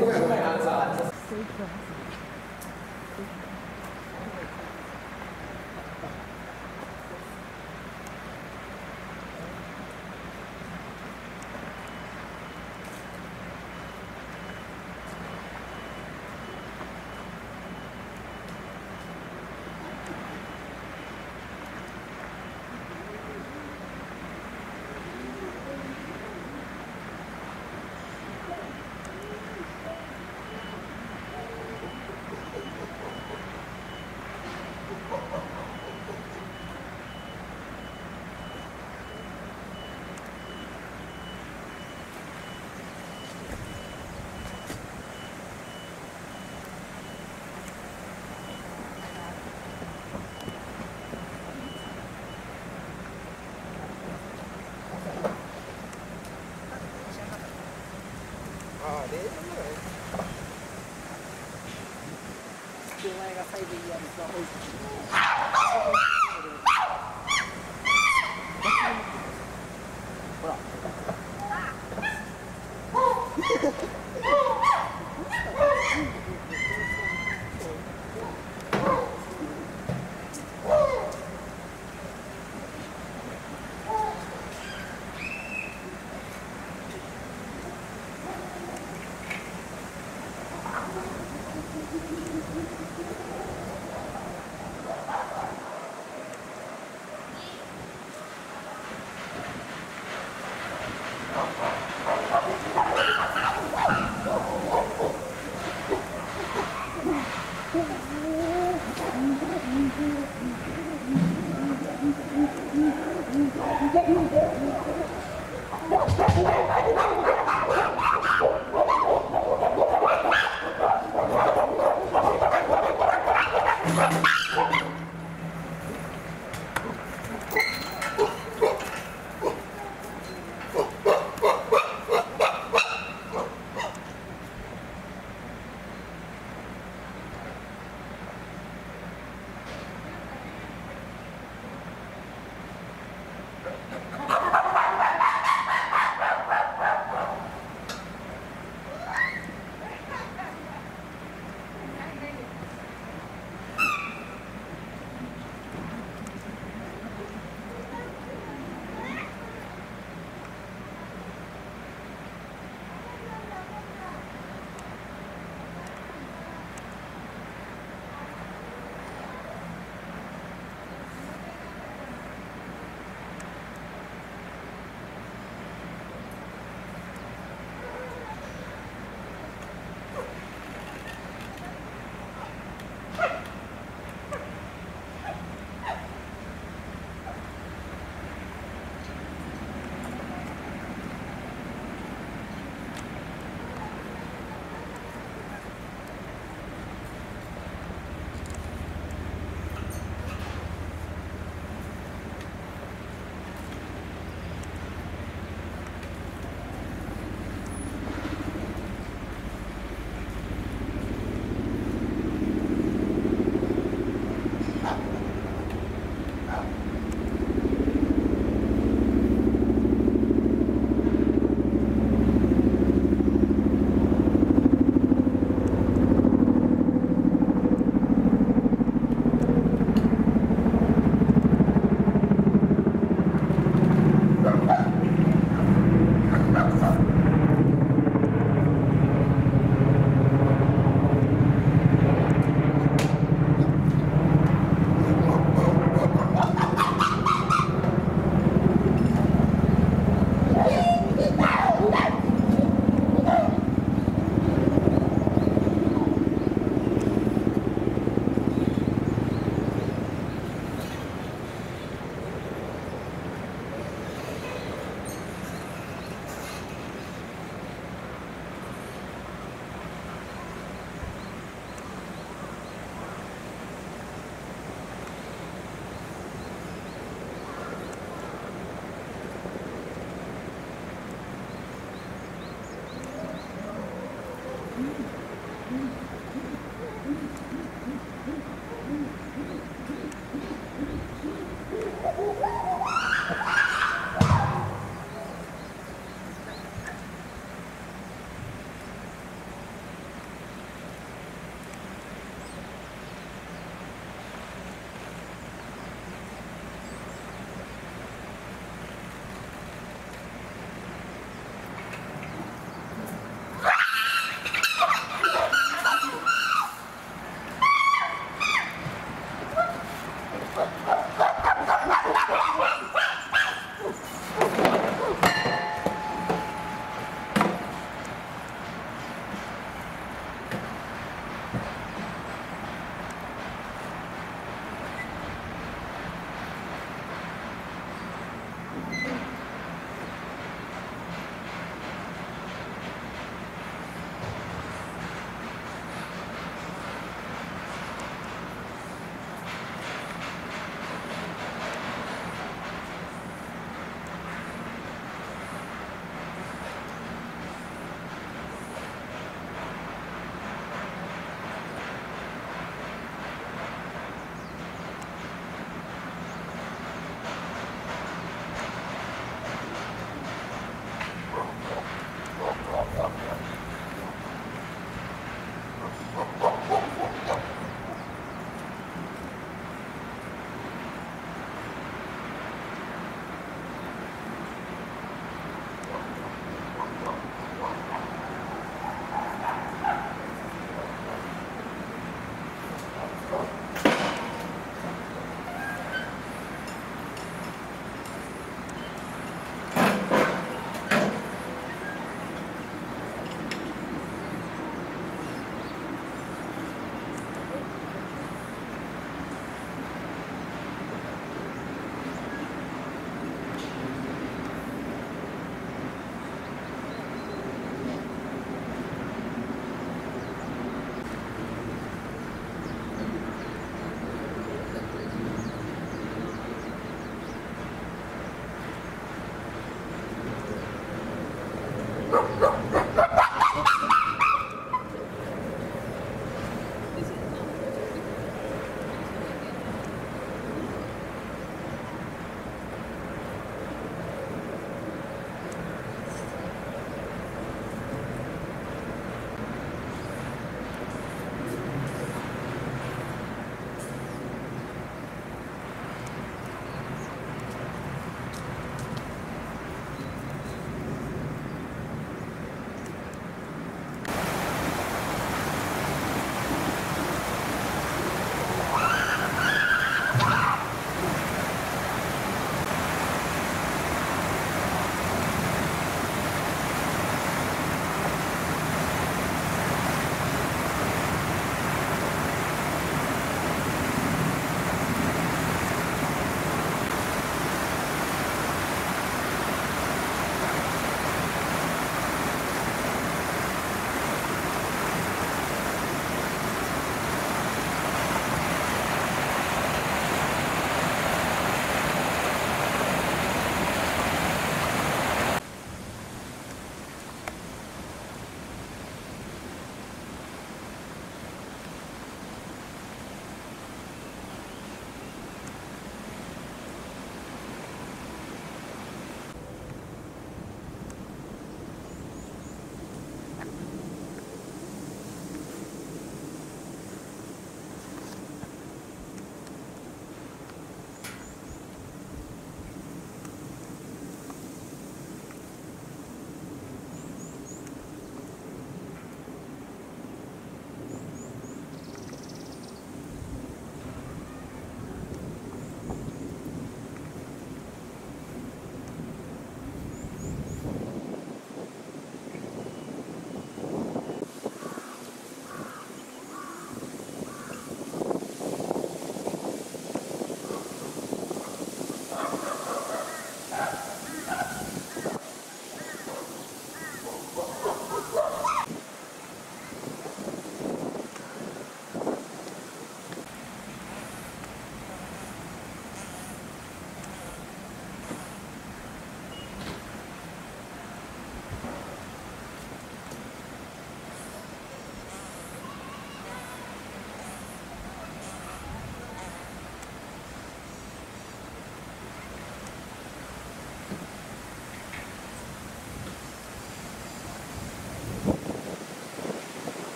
Super.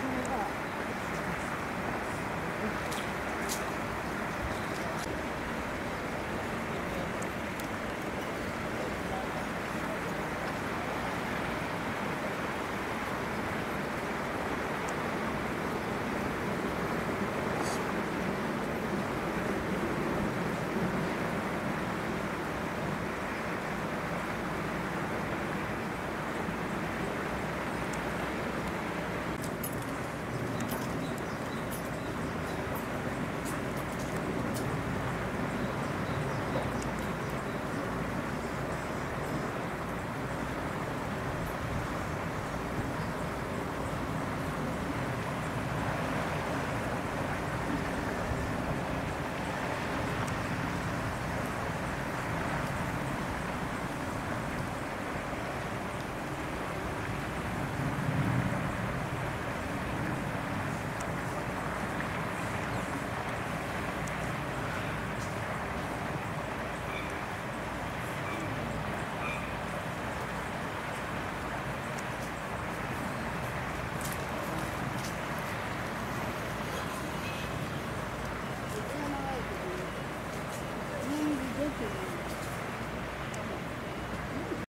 Yeah.